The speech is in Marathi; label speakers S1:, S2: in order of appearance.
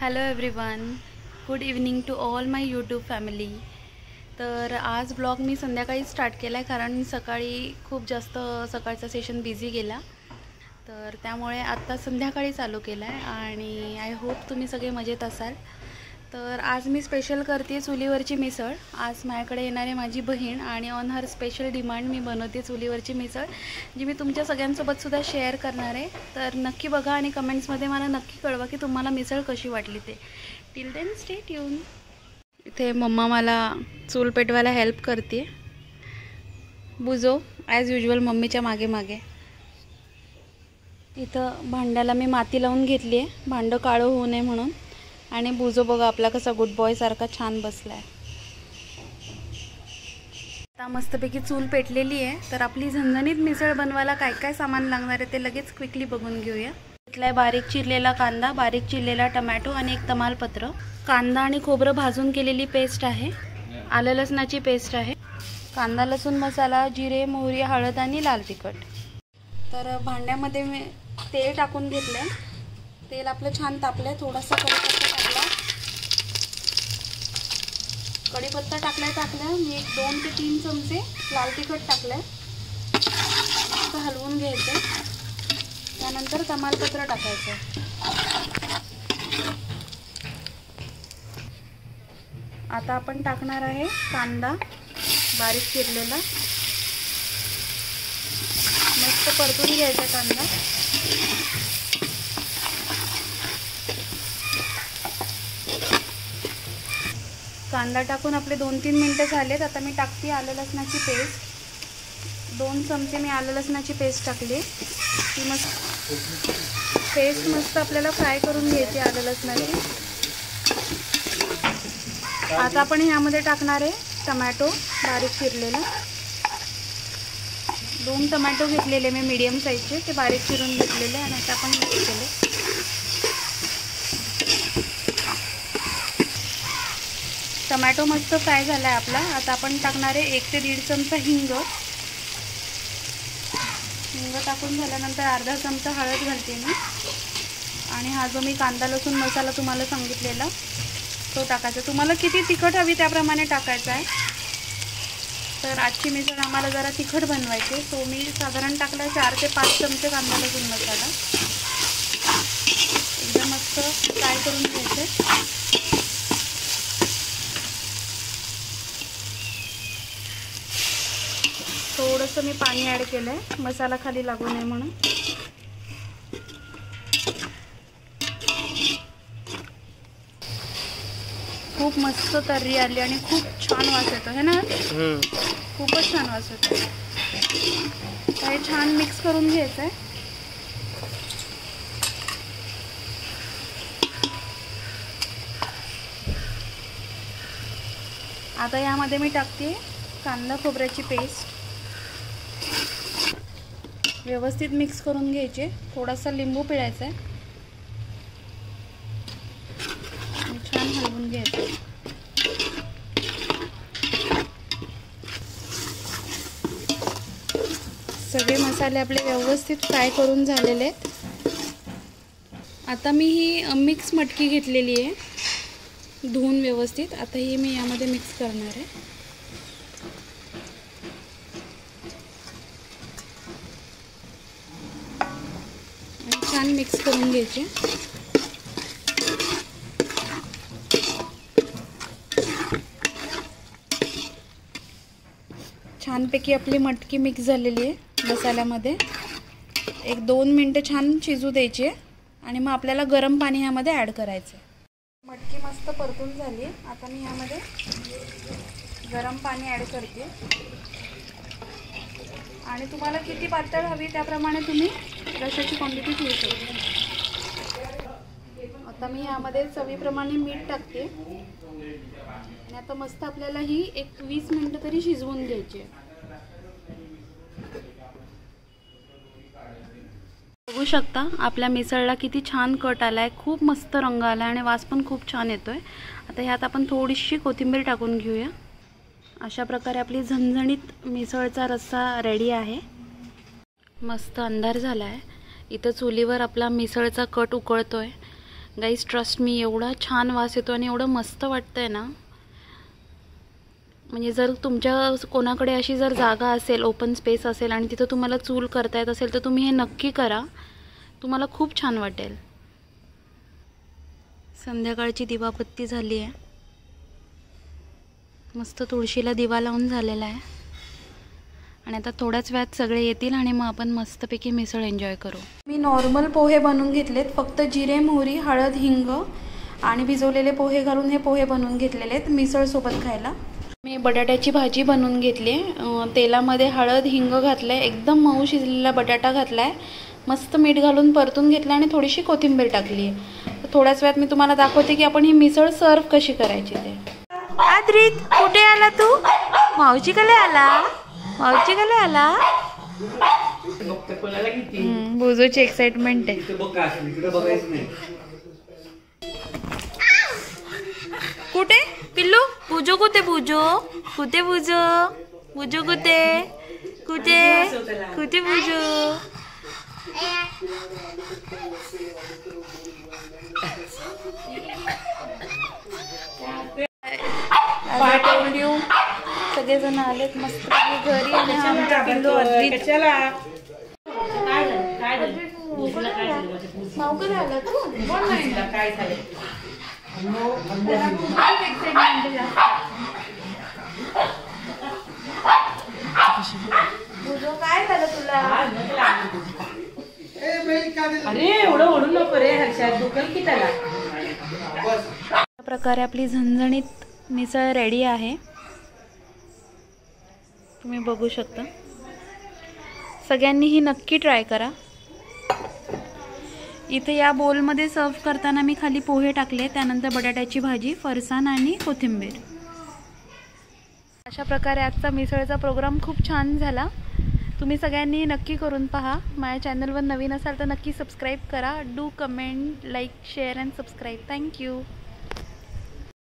S1: Hello everyone good evening to all my YouTube family तर आज ब्लॉग मी संध्याकाळी स्टार्ट केला आहे कारण सकाळी खूप जास्त सकाळचा सेशन बिझी गेला. तर त्यामुळे आत्ता संध्याकाळी चालू केला आहे आणि आय होप तुम्ही सगळे मजेत असाल. तर आज मी स्पेशल करते चुलीवरची मिसळ. आज माझ्याकडे येणारे माझी बहीण आणि ऑन हर स्पेशल डिमांड मी बनवते चुलीवरची मिसळ जी मी तुमच्या सगळ्यांसोबतसुद्धा शेअर करणार आहे. तर नक्की बघा आणि कमेंट्समध्ये मला नक्की कळवा की तुम्हाला मिसळ कशी वाटली ते. टिल देन स्टेट येऊन इथे मम्मा मला चूल पेटवायला हेल्प करते बुजो ॲज युजल मम्मीच्या मागे मागे. इथं भांड्याला मी माती लावून घेतली आहे भांडं काळं होऊ नये म्हणून. आणि बुजो बघा आपला कसा गुड बॉय सारखा छान बसला आहे आता मस्तपैकी चूल पेटलेली आहे तर आपली झणझणीत मिसळ बनवायला काय काय सामान लागणार आहे ते लगेच क्विकली बघून घेऊया. घेतलाय बारीक चिरलेला कांदा बारीक चिरलेला टमॅटो आणि एक तमालपत्र. कांदा आणि खोबरं भाजून केलेली पेस्ट आहे. आलं लसणाची पेस्ट आहे. कांदा लसूण मसाला जिरे मोहरी हळद आणि लाल तिखट. तर भांड्यामध्ये मी तेल टाकून घेतलं तेल आपलं छान तापलं आहे थोडंसं कढीपत्ता टाकला टाकलाय. टाकला मी एक दोन ते तीन चमचे लाल तिखट टाकलं मस्त हलवून घ्यायचं. त्यानंतर तमालपत्र टाकायचं. आता आपण टाकणार आहे कांदा बारीक चिरलेला. मस्त परतून घ्यायचा कांदा. कांदा टाकून आपले दोन तीन मिनटं झालेत. आता मी टाकते आलं लसणाची पेस्ट. दोन चमचे मी आलं लसणाची पेस्ट टाकली. ती मस्त पेस्ट मस्त आपल्याला फ्राय करून घ्यायची आलं लसणाची. आता आपण ह्यामध्ये टाकणार आहे टमॅटो बारीक चिरलेला. दोन टमॅटो घेतलेले मी मीडियम साईजचे ते बारीक चिरून घेतलेले आणि आता आपण मिक्स केले. टमॅटो मस्त फ्राय झाला आहे आपला. आता आपण टाकणार आहे एक ते दीड चमचा हिंग. हिंग टाकून झाल्यानंतर अर्धा चमचा हळद घालते मी. आणि हा जो मी कांदा लसूण मसाला तुम्हाला सांगितलेला तो टाकायचा. तुम्हाला किती तिखट हवी त्याप्रमाणे टाकायचा आहे. तर आजची मिसळ आम्हाला जरा तिखट बनवायची सो मी साधारण टाकला चार ते पाच चमचे कांदा लसूण मसाला. एकदम मस्त फ्राय करून घ्यायचे. थोडंसं मी पाणी ॲड केलं आहे मसाला खाली लागू नये म्हणून. खूप मस्त तर्री आली आणि खूप छान वास येतो है ना? खूपच छान वास येतो. हे छान मिक्स करून घ्यायचं आहे आता यामध्ये मी टाकते कांदा खोबऱ्याची पेस्ट व्यवस्थित मिक्स करून घ्यायचे. थोडासा लिंबू पिळायचा आहे. छान हलवून घ्यायचं सगळे मसाले आपले व्यवस्थित फ्राय करून झालेले आहेत. आता मी ही मिक्स मटकी घेतलेली आहे. धुवून व्यवस्थित. आता ही मी यामध्ये मिक्स करणार आहे. छान मिक्स करून घ्यायचे. छानपैकी आपली मटकी मिक्स झालेली आहे मसाल्यामध्ये. एक दोन मिनटं छान शिजू द्यायची आणि मग आपल्याला गरम पाणी ह्यामध्ये ॲड करायचं मटकी मस्त परतून झाली आता मी ह्यामध्ये गरम पाणी ॲड करते. आणि तुम्हाला किती पातळ हवी त्याप्रमाणे तुम्ही रशाची क्वांटिटी ठेवू शकते. आता मी यामध्ये चवीप्रमाणे मीठ टाकते. आणि आता मस्त आपल्याला ही एक वीस मिनटं तरी शिजवून घ्यायची बघू शकता आपल्या मिसळला किती छान कट आला आहे खूप मस्त रंग आला आहे आणि वास पण खूप छान येतो आहे आता ह्यात आपण थोडीशी कोथिंबीर टाकून घेऊया. अशा प्रकारे आपली झणझणीत मिसळचा रस्सा रेडी आहे. मस्त अंधार झाला आहे इथं चुलीवर आपला मिसळचा कट उकळतो आहे गाईज ट्रस्ट मी एवढा छान वास येतो आणि एवढं मस्त वाटतं आहे ना. म्हणजे जर तुमच्या कोणाकडे अशी जर जागा असेल ओपन स्पेस असेल आणि तिथं तुम्हाला चूल करता येत असेल तर तुम्ही हे नक्की करा. तुम्हाला खूप छान वाटेल. संध्याकाळची दिवाबत्ती झाली आहे मस्त तुळशीला दिवा लावून झालेला आहे. आणि आता थोड्याच वेळात सगळे येतील आणि मग आपण मस्तपैकी मिसळ एन्जॉय करू. मी नॉर्मल पोहे बनवून घेतलेत. फक्त जिरे मोहरी हळद हिंग आणि भिजवलेले पोहे घालून हे पोहे बनवून घेतलेले आहेत मिसळसोबत खायला. मी बटाट्याची भाजी बनवून घेतली. आहे तेलामध्ये हळद हिंग घातलं आहे एकदम मऊ शिजलेला बटाटा घातला आहे मस्त मीठ घालून परतून घेतलं आणि थोडीशी कोथिंबीर टाकली. आहे थोड्याच वेळात मी तुम्हाला दाखवते की आपण ही मिसळ सर्व कशी करायची ते. आद्रित कुठे आला तू? मावशी कले आला? मावशी कले आला? बुजूची एक्साइटमेंट आहे. कुठे? पिल्लू? बुजो कुठे बुजो? कुठे बुजो? बुजो कुठे? कुठे? कुठे बुजो? सगळेजण आलेत मस्त घरी आणि काय झालं? तुला?
S2: अरे एवढं ओढू नको रे हर्षात दुखल की त्याला?
S1: अशा प्रकारे आपली झणझणीत मिसळ रेडी आहे. तुम्ही बघू शकता. सगळ्यांनी ही नक्की ट्राय करा. इथे या बोलमध्ये सर्व करताना मी खाली पोहे टाकले त्यानंतर बटाट्याची भाजी फरसाण आणि कोथिंबीर. अशा प्रकारे आजचा मिसळचा प्रोग्राम खूप छान झाला. तुम्ही सगळ्यांनी नक्की करून पहा. माझ्या चॅनलवर नवीन असाल तर नक्की सबस्क्राईब करा. Do comment like share and subscribe. Thank you.